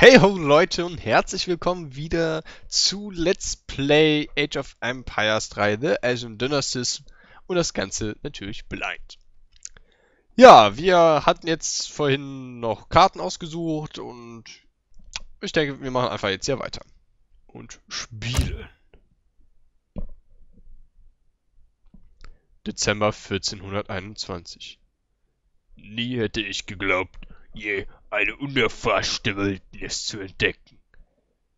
Hey ho Leute und herzlich willkommen wieder zu Let's Play Age of Empires 3 The Asian Dynasties und das Ganze natürlich blind. Ja, wir hatten jetzt vorhin noch Karten ausgesucht und ich denke, wir machen einfach jetzt hier weiter. Und spielen. Dezember 1421. Nie hätte ich geglaubt, je eine unerforschte Wildnis zu entdecken.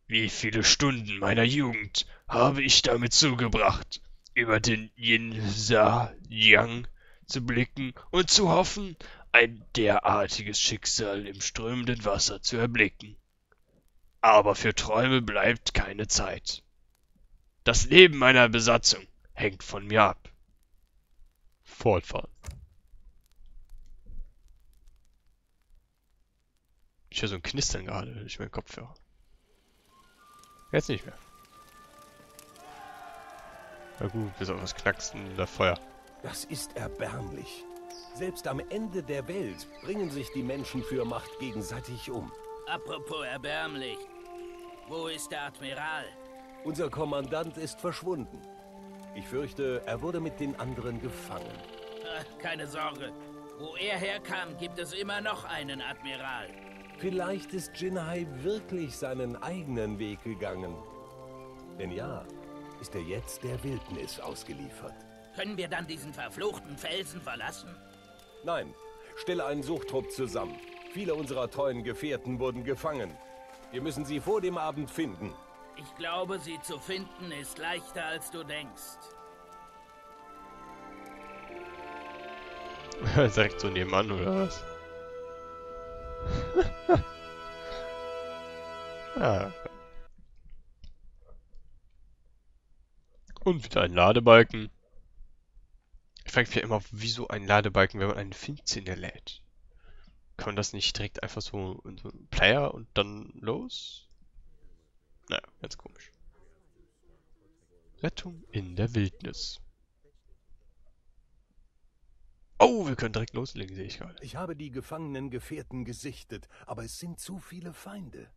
Wie viele Stunden meiner Jugend habe ich damit zugebracht, über den Yin Sa Yang zu blicken und zu hoffen, ein derartiges Schicksal im strömenden Wasser zu erblicken. Aber für Träume bleibt keine Zeit. Das Leben meiner Besatzung hängt von mir ab. Fortfahren. Ich höre so ein Knistern gerade durch meinen Kopfhörer. Jetzt nicht mehr. Na gut, bis auf das Knacksen der Feuer. Das ist erbärmlich. Selbst am Ende der Welt bringen sich die Menschen für Macht gegenseitig um. Apropos erbärmlich. Wo ist der Admiral? Unser Kommandant ist verschwunden. Ich fürchte, er wurde mit den anderen gefangen. Keine Sorge. Wo er herkam, gibt es immer noch einen Admiral. Vielleicht ist Jinhai wirklich seinen eigenen Weg gegangen. Wenn ja, ist er jetzt der Wildnis ausgeliefert. Können wir dann diesen verfluchten Felsen verlassen? Nein, stelle einen Suchtrupp zusammen. Viele unserer treuen Gefährten wurden gefangen. Wir müssen sie vor dem Abend finden. Ich glaube, sie zu finden ist leichter, als du denkst. Direkt so nebenan, oder was? Und wieder ein Ladebalken. Ich frage mich ja immer, wieso ein Ladebalken, wenn man einen Finzinne lädt. Kann man das nicht direkt einfach so in so einen Player und dann los? Naja, ganz komisch. Rettung in der Wildnis. Oh, wir können direkt loslegen, sehe ich gerade. Ich habe die gefangenen Gefährten gesichtet, aber es sind zu viele Feinde.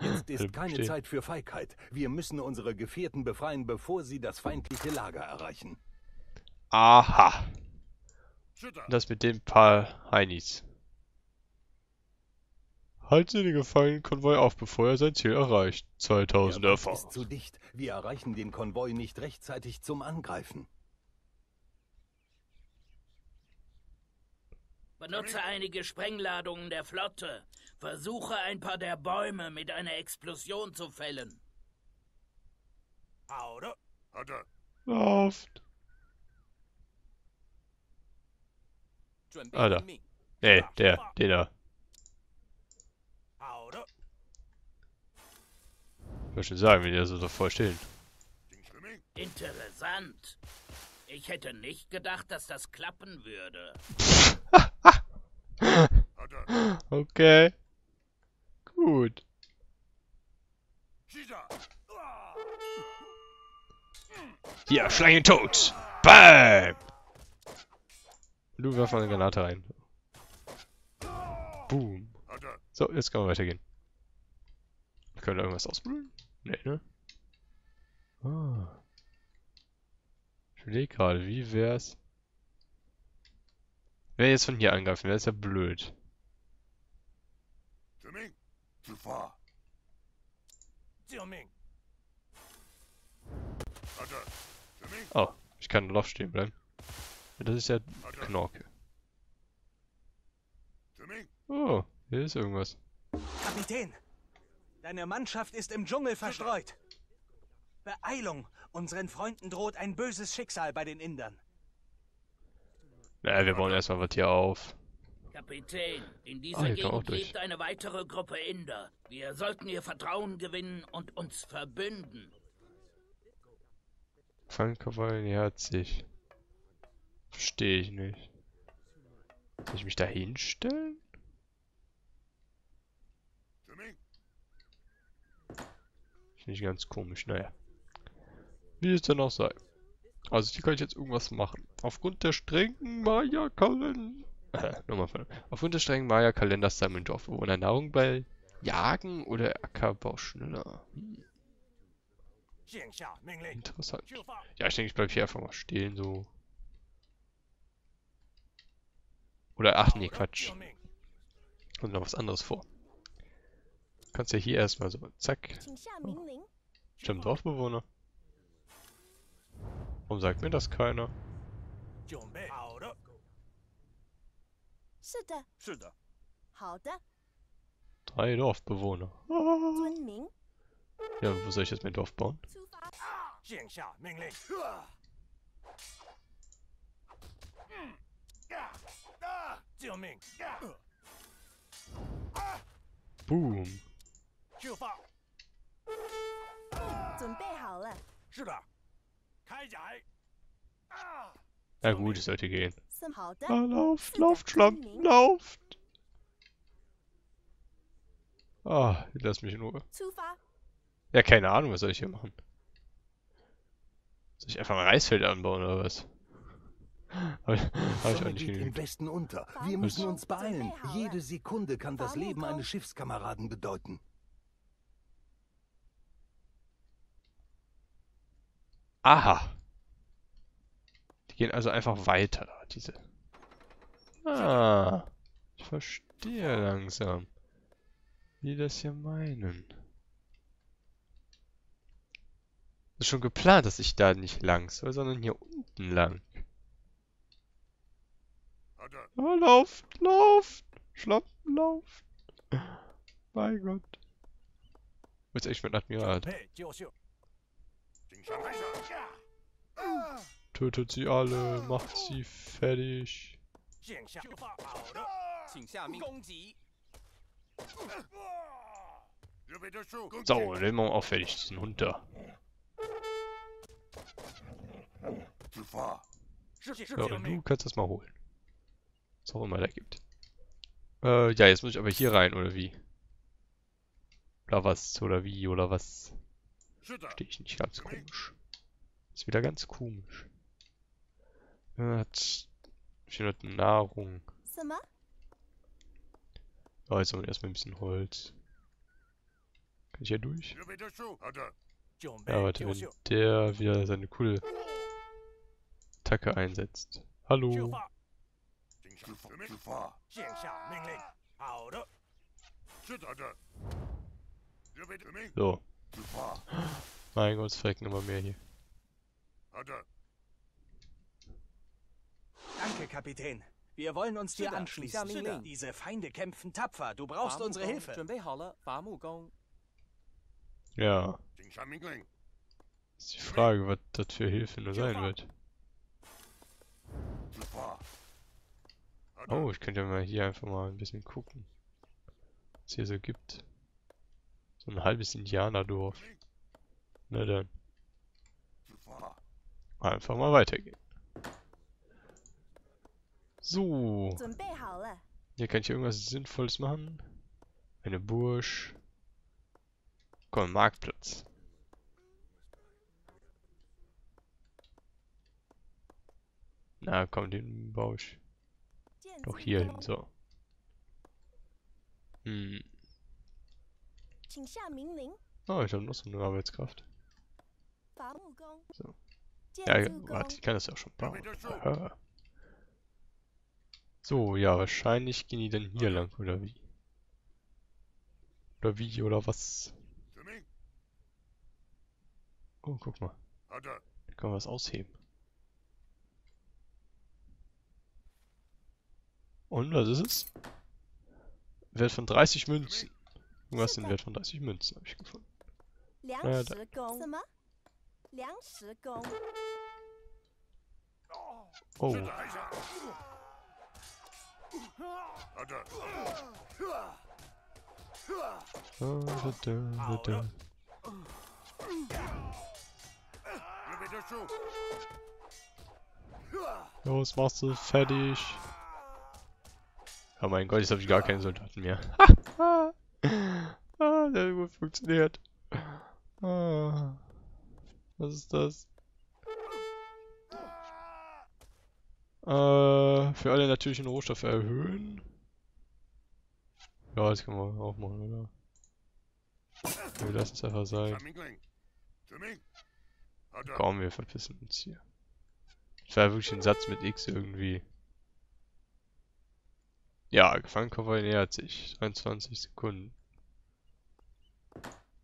Jetzt ist keine Stehen. Zeit für Feigheit. Wir müssen unsere Gefährten befreien, bevor sie das feindliche Lager erreichen. Aha. Das mit dem paar Heinis. Halte den gefangenen Konvoi auf, bevor er sein Ziel erreicht. 2000 Der Erfahrung. ist zu dicht. Wir erreichen den Konvoi nicht rechtzeitig zum Angreifen. Benutze einige Sprengladungen der Flotte. Versuche ein paar der Bäume mit einer Explosion zu fällen. Lauft. Alter. Nee, der, der da. Wollte schon sagen, wenn die da so davor stehen. Interessant. Ich hätte nicht gedacht, dass das klappen würde. Okay. Gut. Ja, schlag ihn tot. Bam! Du wirf mal eine Granate rein. Boom. So, jetzt können wir weitergehen. Können wir irgendwas ausbrühen? Nee, ne? Ah. Ich überlege gerade, wie wär's? Wer jetzt von hier angreifen, wäre ist ja blöd. Oh, ich kann noch stehen bleiben. Das ist ja Knorke. Oh, hier ist irgendwas. Kapitän, deine Mannschaft ist im Dschungel verstreut. Beeilung, unseren Freunden droht ein böses Schicksal bei den Indern. Naja, wir bauen erstmal was hier auf. Kapitän, in dieser Ah, Gegend lebt eine weitere Gruppe Inder. Wir sollten ihr Vertrauen gewinnen und uns verbünden. Fangkavall nähert sich. Verstehe ich nicht. Soll ich mich da hinstellen? Finde ich ganz komisch, naja. Wie es denn auch sei. Also hier kann ich jetzt irgendwas machen. Aufgrund der strengen Maya-Kalender... Äh, nochmal von... Aufgrund der strengen Maya-Kalenders sammeln ohne Nahrung bei Jagen oder Ackerbau schneller. Hm. Interessant. Ja, ich denke, ich bleibe hier einfach mal stehen, so. Oder, ach nee, Quatsch. Und noch was anderes vor kannst ja hier erstmal so, zack. Oh. Stimmt, Dorfbewohner. Warum sagt mir das keiner? Drei Dorfbewohner. Ah. Ja, wo soll ich jetzt mein Dorf bauen? Boom. 出发。现下命令。救命！ Boom. 就放。准备好了。是的，开giải。 Na gut, es sollte gehen. 是好的。 Ah, lauft, Sind lauft, das Schlampen, Kamin? lauft! Ah, lass mich in Ruhe. 出发。 Ja, keine Ahnung, was soll ich hier machen? Soll ich einfach ein Reisfeld anbauen oder was? Habe ich, hab ich auch Sonne nicht geht im genügt. Westen unter. Wir müssen uns beeilen. Jede Sekunde kann das Warum Leben komm- eines Schiffskameraden bedeuten. Aha. Die gehen also einfach weiter, diese. Ah. Ich verstehe langsam, wie das hier meinen. Es ist schon geplant, dass ich da nicht lang soll, sondern hier unten lang. Oh, lauft, lauft, schlapp, lauft. Mein Gott. Jetzt echt mit Admiral. Hey, Halt. Tötet sie alle, macht sie fertig. So, den machen wir auch fertig, diesen Hund da. Ja, und du kannst das mal holen. Was auch immer da gibt. Äh, ja, jetzt muss ich aber hier rein, oder wie? Oder was, oder wie, oder was? Verstehe ich nicht, ganz komisch. Ist wieder ganz komisch. Er hat 400 Nahrung. Ja, jetzt haben wir erstmal ein bisschen Holz. Kann ich hier durch? Ja, warte, wenn der wieder seine coole Attacke einsetzt. Hallo. So. Mein Gott, es fällt immer mehr hier. Danke, Kapitän. Wir wollen uns dir anschließen. Diese Feinde kämpfen tapfer. Du brauchst unsere Hilfe. Ja. Ist die Frage, was das für Hilfe nur sein wird. Oh, ich könnte ja mal hier einfach mal ein bisschen gucken, was hier so gibt. So ein halbes Indianerdorf. Na dann. Einfach mal weitergehen. So. Hier kann ich irgendwas Sinnvolles machen. Eine Bursch. Komm, Marktplatz. Na komm, den baue ich. Doch hier hin, so. Hm. 请下命令。 Oh, ich habe noch so eine Arbeitskraft. 伐木工。 So. 建 Ja, 筑工 warte, ich kann das ja auch schon bauen. Bitte schon. Aha. So, ja, wahrscheinlich gehen die dann hier lang, oder wie? Oder wie, oder was? 准命。 Oh, guck mal, 好的。 da können wir was ausheben. Und, was ist es? Wert von 30 Münzen. Irgendwas den Wert von 30 Münzen habe ich gefunden. Naja, da. Oh. Los, machst du fertig. Oh mein Gott, jetzt habe ich gar keinen Soldaten mehr. ah, der hat gut funktioniert. Ah, was ist das? Äh, für alle natürlichen Rohstoffe erhöhen. Ja, das kann man auch machen, oder? Wir lassen es einfach sein. Komm, wir verpissen uns hier. Das war wirklich ein Satz mit X irgendwie. Ja, Gefangenenkonvoi nähert sich. 23 Sekunden.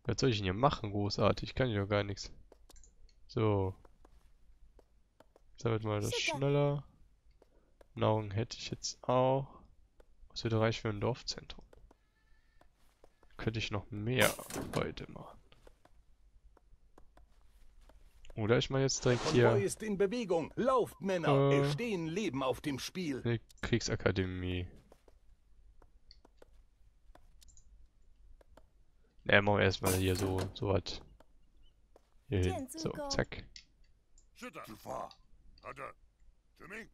Was soll ich denn hier machen, großartig? Ich kann hier doch gar nichts. So. Sammelt mal das schneller. Nahrung hätte ich jetzt auch. Was würde reichen für ein Dorfzentrum? Könnte ich noch mehr heute machen. Oder ich mache jetzt direkt Konvoi hier ist in Bewegung. Lauft, Männer. Äh. Stehen Leben auf dem Spiel. eine Kriegsakademie. Ne, machen wir erstmal hier so, so was. Hier hin. So, zack. Schütter. Gefahr. Hat er. Zimming.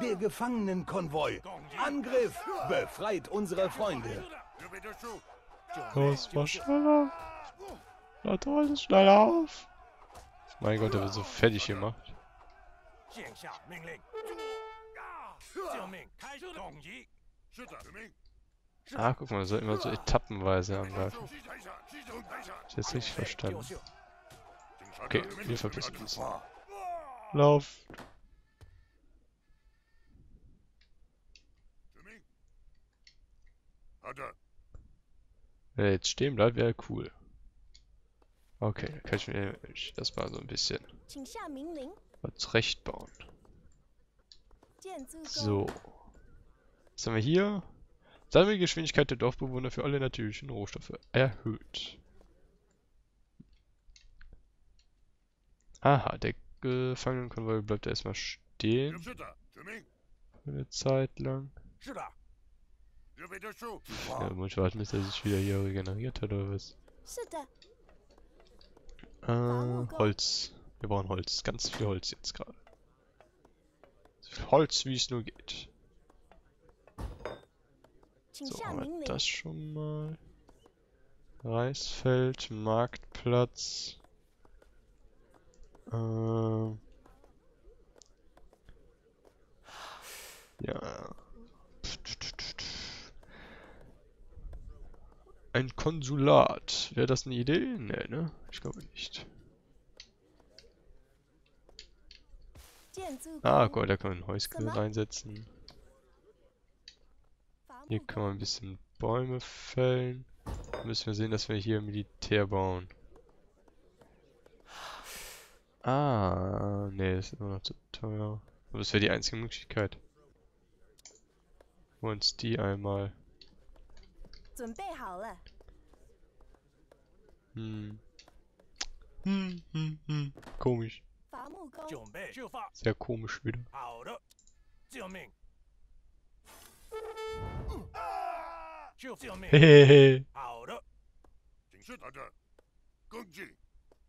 Der Gefangenenkonvoi. Angriff! Befreit unsere Freunde. Wir wieder zu. Los, mal schneller. Leute, alles schneller auf. Mein Gott, der wird so fertig gemacht. 现下命令，救命！开动仪， Schütter. Ah, guck mal, so immer so etappenweise angreifen. Ich jetzt nicht verstanden. Okay, wir verbessern uns. Lauf! Wenn er jetzt stehen bleibt, wäre cool. Okay, dann kann ich mir erstmal so ein bisschen was recht bauen. So. Was haben wir hier? Sammelgeschwindigkeit der Dorfbewohner für alle natürlichen Rohstoffe erhöht. Aha, der Gefangenenkonvoi bleibt erstmal stehen. Eine Zeit lang. Ja, muss ich warten, bis er sich wieder hier regeneriert hat oder was? Äh, Holz. Wir brauchen Holz. Ganz viel Holz jetzt gerade. So viel Holz, wie es nur geht. So, haben wir das schon mal. Reisfeld, Marktplatz. Äh, ja. Ein Konsulat. Wäre das eine Idee? Nee, ne? Ich glaube nicht. Ah, Gott, da kann man ein Häuschen reinsetzen. Hier kann man ein bisschen Bäume fällen. Müssen wir sehen, dass wir hier Militär bauen. Ah, nee, das ist immer noch zu teuer. Aber das wäre die einzige Möglichkeit. Holen uns die einmal. Hm. Hm, hm, hm. Komisch. Sehr komisch wieder. 嘿嘿嘿。好的。请示大家，攻击。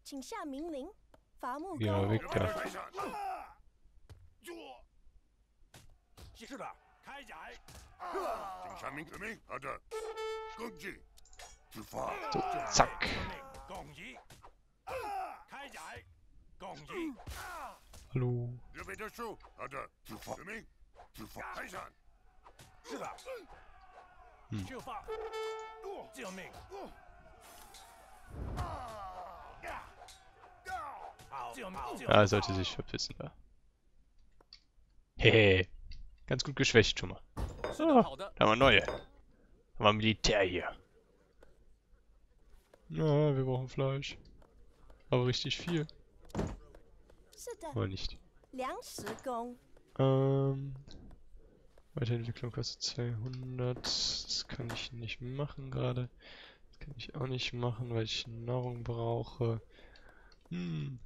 请下命令，伐木工。你们。是的，开宰。请下命令，大家，攻击，出发。Zack。攻击，开宰，攻击。Hallo。预备结束，大家，出发。开宰。是的。Hm. Ja, er sollte sich verpissen da. Hehe. Ganz gut geschwächt schon mal. Oh, da haben wir neue. Da haben wir Militär hier. Ja, wir brauchen Fleisch. Aber richtig viel. Oder nicht? Ähm. Weiterentwicklung kostet 200. Das kann ich nicht machen gerade. Das kann ich auch nicht machen, weil ich Nahrung brauche. Hm.